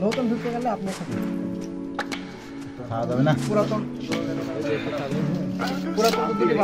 ನೂತನ ಶಿಲ್ಪಗಳೆಲ್ಲ ಹತ್ತನೇ ಪುರಾತನ ಪುರಾತನ